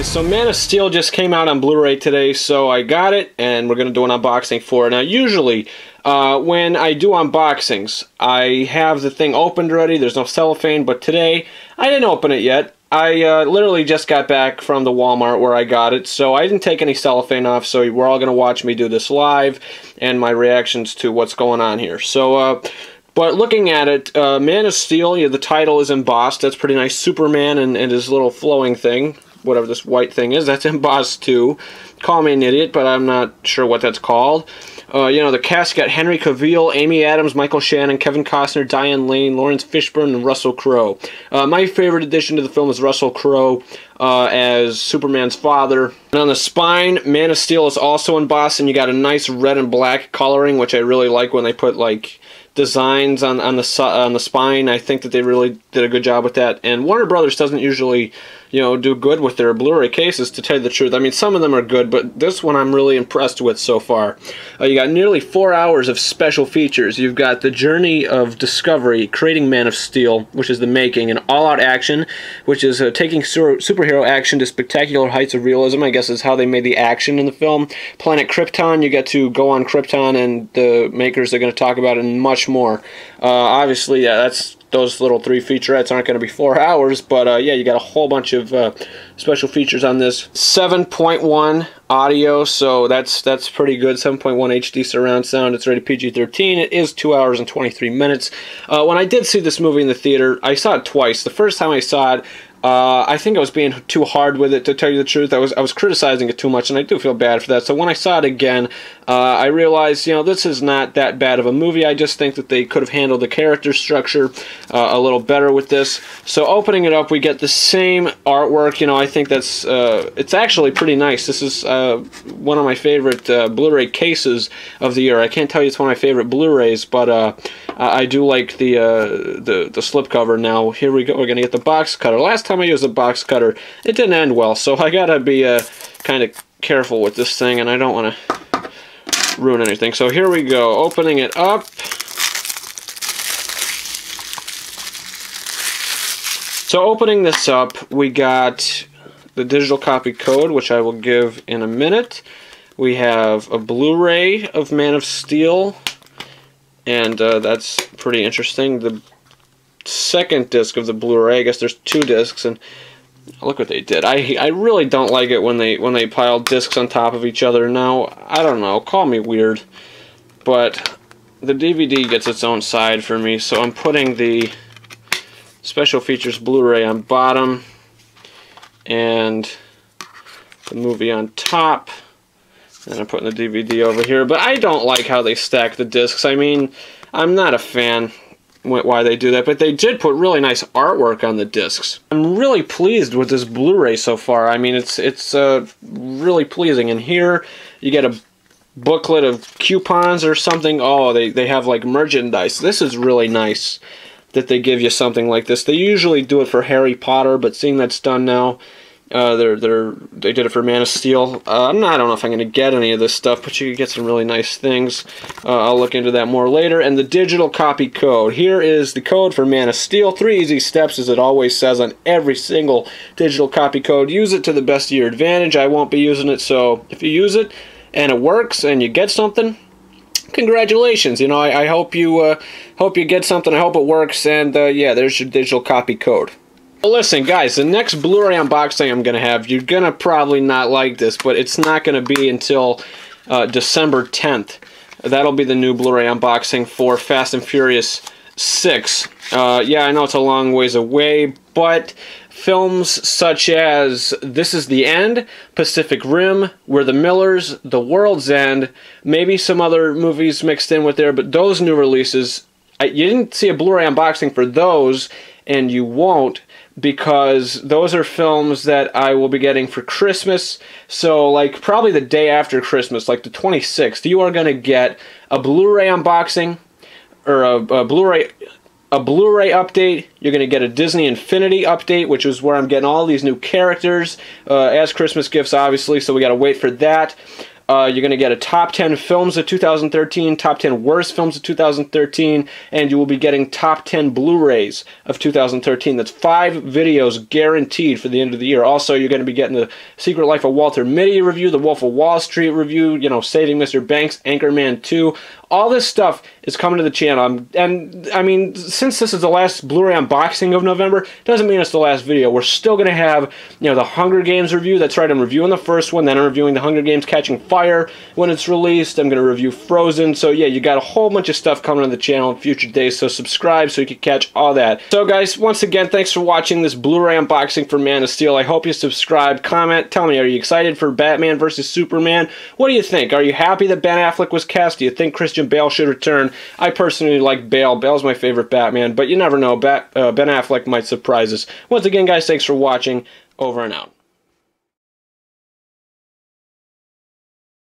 So Man of Steel just came out on Blu-ray today, so I got it, and we're going to do an unboxing for it. Now, usually, uh, when I do unboxings, I have the thing opened already, there's no cellophane, but today, I didn't open it yet. I uh, literally just got back from the Walmart where I got it, so I didn't take any cellophane off, so we're all going to watch me do this live, and my reactions to what's going on here. So, uh, but looking at it, uh, Man of Steel, yeah, the title is embossed. That's pretty nice. Superman and, and his little flowing thing, whatever this white thing is, that's embossed too. Call me an idiot, but I'm not sure what that's called. Uh, you know, the cast got Henry Cavill, Amy Adams, Michael Shannon, Kevin Costner, Diane Lane, Laurence Fishburne, and Russell Crowe. Uh, my favorite addition to the film is Russell Crowe uh, as Superman's father. And on the spine, Man of Steel is also embossed, and you got a nice red and black coloring, which I really like when they put, like, designs on on the on the spine. I think that they really did a good job with that. And Warner Brothers doesn't usually, you know, do good with their Blu-ray cases. To tell you the truth, I mean, some of them are good, but this one I'm really impressed with so far. Uh, you got nearly four hours of special features. You've got the journey of discovery, creating Man of Steel, which is the making, and all-out action, which is uh, taking sur superhero action to spectacular heights of realism. I guess is how they made the action in the film. Planet Krypton, you get to go on Krypton, and the makers are going to talk about it in much much more. Uh, obviously, yeah, that's those little three featurettes aren't going to be four hours, but uh, yeah, you got a whole bunch of uh, special features on this. 7.1 audio, so that's that's pretty good. 7.1 HD surround sound. It's rated PG-13. It is two hours and 23 minutes. Uh, when I did see this movie in the theater, I saw it twice. The first time I saw it, uh, I think I was being too hard with it, to tell you the truth. I was I was criticizing it too much, and I do feel bad for that. So when I saw it again, uh, I realized, you know, this is not that bad of a movie. I just think that they could have handled the character structure uh, a little better with this. So opening it up, we get the same artwork. You know, I think that's uh, it's actually pretty nice. This is uh, one of my favorite uh, Blu-ray cases of the year. I can't tell you it's one of my favorite Blu-rays, but I do like the the the slipcover. Now here we go. We're gonna get the box cutter. Last time time I used a box cutter, it didn't end well, so I gotta be uh, kind of careful with this thing, and I don't want to ruin anything. So here we go, opening it up. So opening this up, we got the digital copy code, which I will give in a minute. We have a Blu-ray of Man of Steel, and uh, that's pretty interesting. The second disc of the Blu-ray. I guess there's two discs, and look what they did. I I really don't like it when they when they pile discs on top of each other. Now I don't know. Call me weird, but the DVD gets its own side for me. So I'm putting the special features Blu-ray on bottom, and the movie on top. And I'm putting the DVD over here. But I don't like how they stack the discs. I mean, I'm not a fan why they do that, but they did put really nice artwork on the discs. I'm really pleased with this Blu-ray so far. I mean, it's it's uh, really pleasing. And here you get a booklet of coupons or something. Oh, they, they have like merchandise. This is really nice that they give you something like this. They usually do it for Harry Potter, but seeing that's done now, uh, they're they're they did it for Man of Steel. Uh, I'm not, I don't know if I'm going to get any of this stuff, but you can get some really nice things. Uh, I'll look into that more later. And the digital copy code. Here is the code for Man of Steel. Three easy steps, as it always says on every single digital copy code. Use it to the best of your advantage. I won't be using it, so if you use it and it works and you get something, congratulations. You know, I, I hope you uh, hope you get something. I hope it works. And uh, yeah, there's your digital copy code. Listen, guys, the next Blu-ray unboxing I'm going to have, you're going to probably not like this, but it's not going to be until uh, December 10th. That'll be the new Blu-ray unboxing for Fast and Furious 6. Uh, yeah, I know it's a long ways away, but films such as This Is the End, Pacific Rim, We're the Millers, The World's End, maybe some other movies mixed in with there, but those new releases, I, you didn't see a Blu-ray unboxing for those, and you won't because those are films that I will be getting for Christmas. So, like, probably the day after Christmas, like the 26th, you are going to get a Blu-ray unboxing or a, a Blu-ray a Blu-ray update. You're going to get a Disney Infinity update, which is where I'm getting all these new characters uh, as Christmas gifts, obviously. So we got to wait for that. Uh, you're going to get a top 10 films of 2013, top 10 worst films of 2013, and you will be getting top 10 Blu-rays of 2013. That's five videos guaranteed for the end of the year. Also, you're going to be getting the Secret Life of Walter Mitty review, the Wolf of Wall Street review, you know, Saving Mr. Banks, Anchorman 2. All this stuff is coming to the channel. and, I mean, since this is the last Blu-ray unboxing of November, doesn't mean it's the last video. We're still going to have, you know, the Hunger Games review. That's right, I'm reviewing the first one, then I'm reviewing the Hunger Games Catching Fire when it's released. I'm going to review Frozen. So, yeah, you got a whole bunch of stuff coming to the channel in future days, so subscribe so you can catch all that. So, guys, once again, thanks for watching this Blu-ray unboxing for Man of Steel. I hope you subscribe, comment, tell me, are you excited for Batman versus Superman? What do you think? Are you happy that Ben Affleck was cast? Do you think Christian Bale should return? I personally like Bale. Bale's my favorite Batman, but you never know. Bat, uh, ben Affleck might surprise us. Once again, guys, thanks for watching. Over and out.